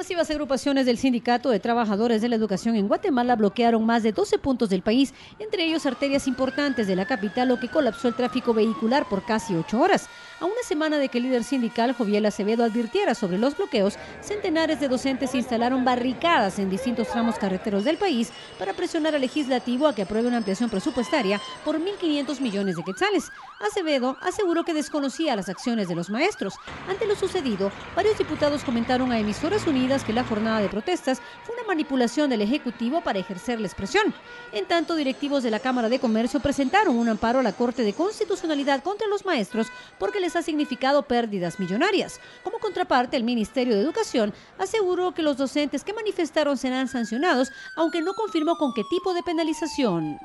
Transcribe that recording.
Masivas agrupaciones del Sindicato de Trabajadores de la Educación en Guatemala bloquearon más de 12 puntos del país, entre ellos arterias importantes de la capital, lo que colapsó el tráfico vehicular por casi ocho horas. A una semana de que el líder sindical Joviel Acevedo advirtiera sobre los bloqueos, centenares de docentes instalaron barricadas en distintos tramos carreteros del país para presionar al legislativo a que apruebe una ampliación presupuestaria por 1.500 millones de quetzales. Acevedo aseguró que desconocía las acciones de los maestros. Ante lo sucedido, varios diputados comentaron a emisoras unidas que la jornada de protestas fue una manipulación del Ejecutivo para ejercerles presión. En tanto, directivos de la Cámara de Comercio presentaron un amparo a la Corte de Constitucionalidad contra los maestros porque ha significado pérdidas millonarias. Como contraparte, el Ministerio de Educación aseguró que los docentes que manifestaron serán sancionados, aunque no confirmó con qué tipo de penalización.